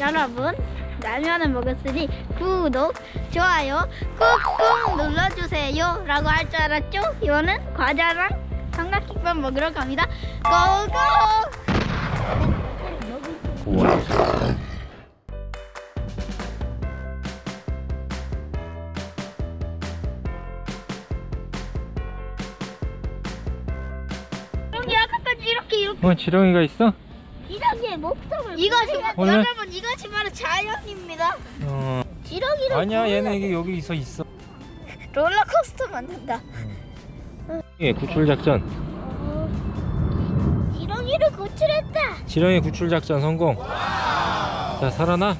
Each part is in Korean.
여러분 라면을 먹었으니 구독, 좋아요 꾹꾹 눌러주세요 라고 할 줄 알았죠? 이거는 과자랑 삼각김밥 먹으러 갑니다 고고! 여기 아까까지 이렇게 이렇게 어, 지렁이가 있어? 지렁이의 목숨을 이것이 오늘- 여러분 이것이 바로 자연입니다 어. 지렁이를 아니야, 얘는 이게 여기서 있어. 롤러코스터 만든다 예, 구출 작전. 지렁이를 구출했다 지렁이 구출 작전 성공. 자, 살아나.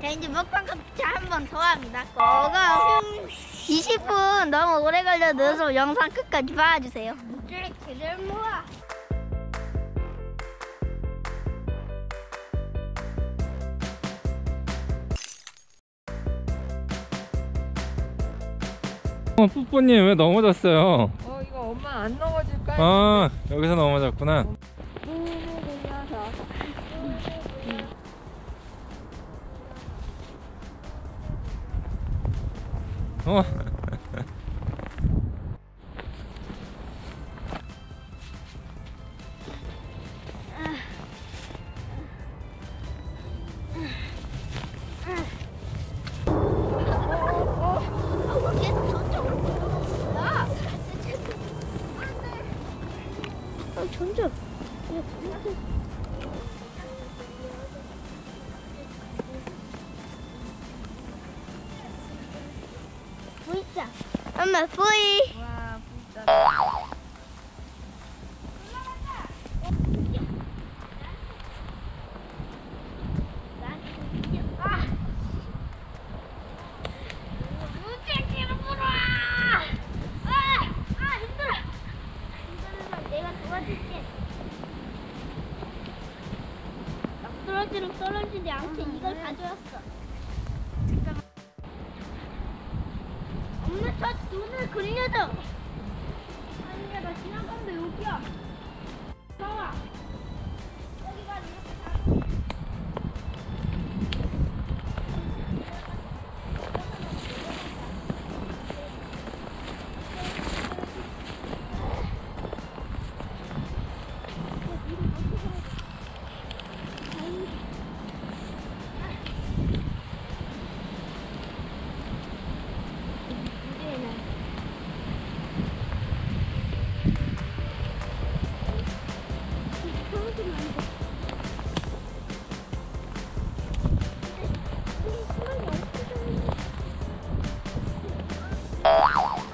자 이제 먹방 자한번 더 합니다 고고 20분 너무 오래 걸려서 영상 끝까지 봐주세요 를 모아 어, 뿌뿌님 왜 넘어졌어요? 어 이거 엄마 안 넘어질까? 아, 여기서 넘어졌구나. 어. 엄마. 아! 아! 아. 막 떨어지면 떨어지지 않게 이걸 가져왔어. 저 눈을 그려줘! 아니야, 나 지나간데 여기야.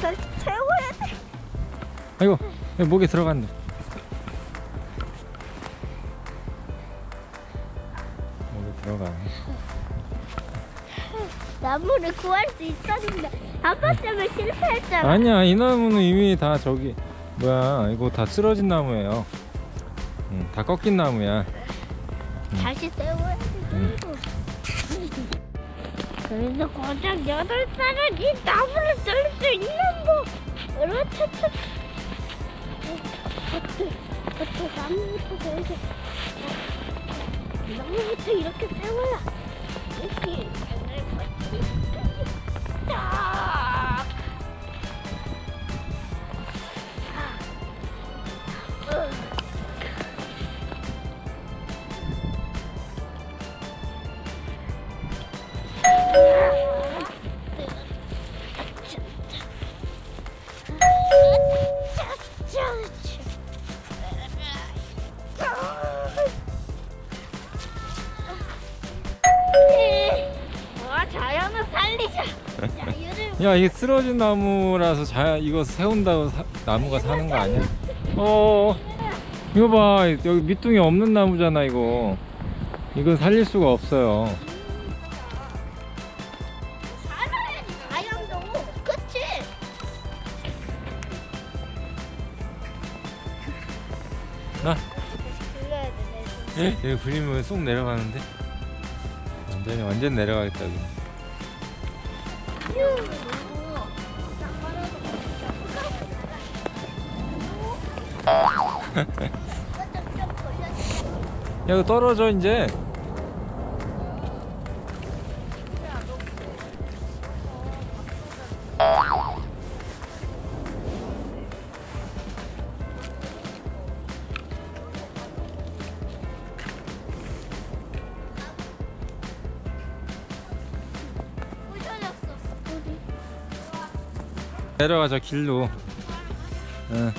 다시 채워야 돼. 아이고, 목에 들어간다. 목에 들어가. 나무를 구할 수 있었는데 아빠 때문에 실패했잖아. 아니야, 이 나무는 이미 다 저기 뭐야? 이거 다 쓰러진 나무예요. 응, 다 꺾인 나무야. 다시 세워야 돼. 응. 그래서 고작 여덟 살은 이 나무를 들 수 있는 법. 으르차차. 겉에, 겉에 나무부터 이렇게. 나무부터 이렇게 세워야. 이렇게. 야, 이게 쓰러진 나무라서 자 이거 세운다고 사- 나무가 사는 거 아니야? 어 이거 봐 여기 밑둥이 없는 나무잖아 이거 이거 살릴 수가 없어요? 나 예? 여기 불리면 쏙 내려가는데 완전히 완전 내려가겠다 여기 야 이거 떨어져 이제 내려가 저 길로 응.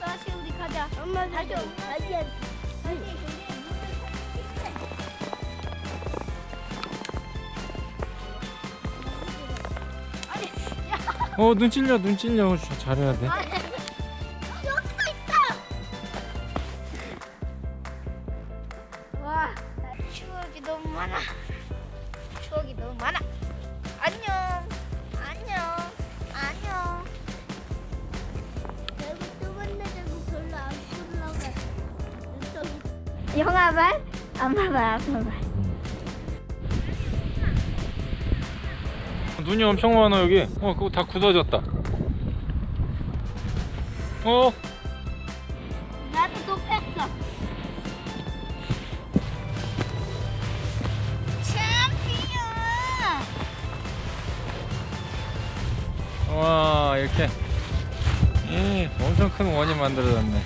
다시 우리 가자. 엄마 다시 다시 다시. 아니, 야, 어눈 찔려 눈 찔려 자- 잘해야 돼 영화 말, 엄마 말, 아빠 말. 눈이 엄청 많아 여기 어 그거 다 굳어졌다 어 나도 높였어. 챔피언. 와 이렇게 이 엄청 큰 원이 만들어졌네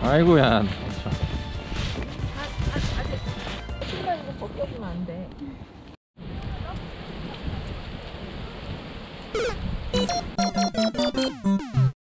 아이고야 아, 아, 아직. 신발 이거 벗겨주면 안 돼.